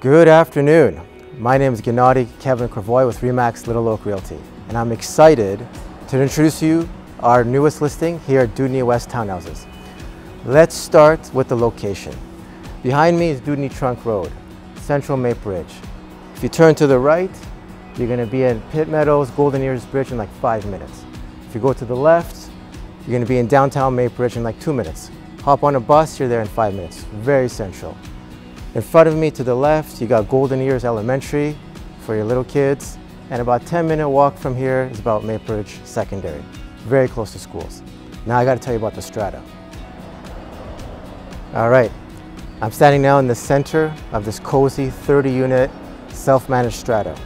Good afternoon. My name is Gennady Kevin Kravoy with Remax Little Oak Realty, and I'm excited to introduce you our newest listing here at Dewdney West Townhouses. Let's start with the location. Behind me is Dewdney Trunk Road, Central Maple Ridge. If you turn to the right, you're going to be in Pitt Meadows Golden Ears Bridge in like five minutes. If you go to the left, you're going to be in downtown Maple Ridge in like two minutes. Hop on a bus, you're there in five minutes. Very central. In front of me to the left, you got Golden Ears Elementary for your little kids. And about 10 minute walk from here is about Maple Ridge Secondary. Very close to schools. Now I got to tell you about the strata. All right, I'm standing now in the center of this cozy 30 unit self-managed strata.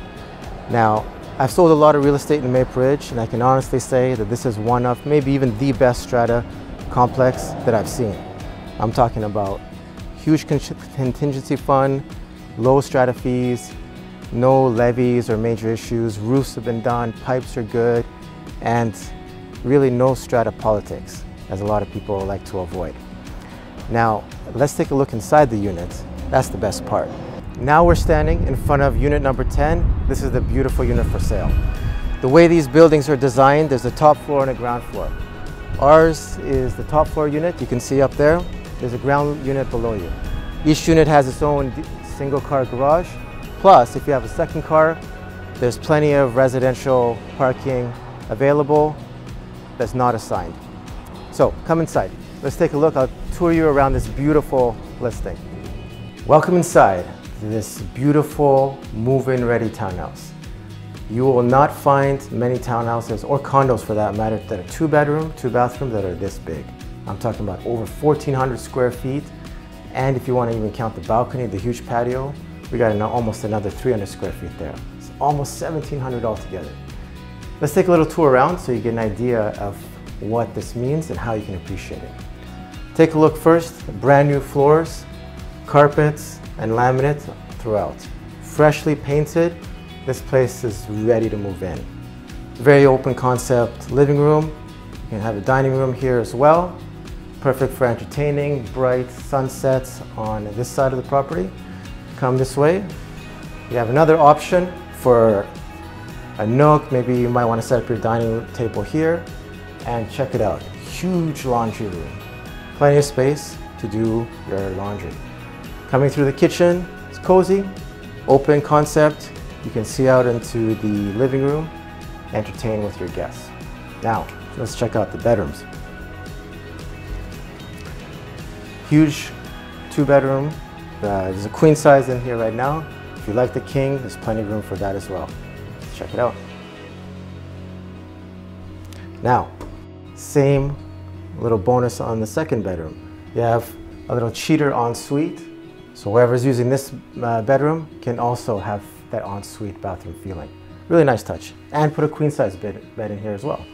Now, I've sold a lot of real estate in Maple Ridge and I can honestly say that this is one of maybe even the best strata complex that I've seen. I'm talking about huge contingency fund, low strata fees, no levies or major issues, roofs have been done, pipes are good, and really no strata politics, as a lot of people like to avoid. Now, let's take a look inside the unit. That's the best part. Now we're standing in front of unit number 10. This is the beautiful unit for sale. The way these buildings are designed, there's a top floor and a ground floor. Ours is the top floor unit, you can see up there. There's a ground unit below you. Each unit has its own single car garage. Plus, if you have a second car, there's plenty of residential parking available that's not assigned. So come inside. Let's take a look. I'll tour you around this beautiful listing. Welcome inside this beautiful move-in ready townhouse. You will not find many townhouses or condos for that matter that are two bedroom, two bathroom that are this big. I'm talking about over 1,400 square feet. And if you want to even count the balcony, the huge patio, we got almost another 300 square feet there. It's almost 1,700 altogether. Let's take a little tour around so you get an idea of what this means and how you can appreciate it. Take a look first, brand new floors, carpets, and laminate throughout. Freshly painted, this place is ready to move in. Very open concept living room. You can have a dining room here as well. Perfect for entertaining, bright sunsets on this side of the property. Come this way. You have another option for a nook. Maybe you might want to set up your dining table here. And check it out, huge laundry room. Plenty of space to do your laundry. Coming through the kitchen, it's cozy, open concept. You can see out into the living room, entertain with your guests. Now, let's check out the bedrooms. Huge two bedroom. Uh, there's a queen size in here right now. If you like the king, there's plenty of room for that as well. Check it out. Now, same little bonus on the second bedroom. You have a little cheater ensuite so whoever's using this uh, bedroom can also have that ensuite bathroom feeling. Really nice touch. And put a queen size bed, bed in here as well.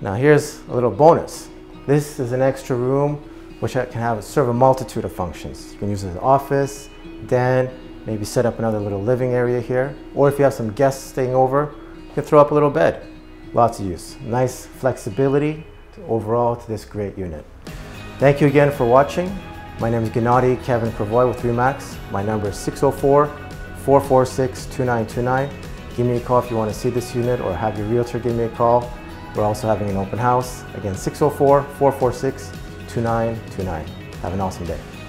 Now here's a little bonus. This is an extra room which can have serve a multitude of functions. You can use it as an office, den, maybe set up another little living area here. Or if you have some guests staying over, you can throw up a little bed. Lots of use. Nice flexibility to overall to this great unit. Thank you again for watching. My name is Gennady Kevin Kravoy with Remax. My number is 604-446-2929. Give me a call if you want to see this unit or have your realtor give me a call. We're also having an open house. Again, 604-446-2929. Have an awesome day.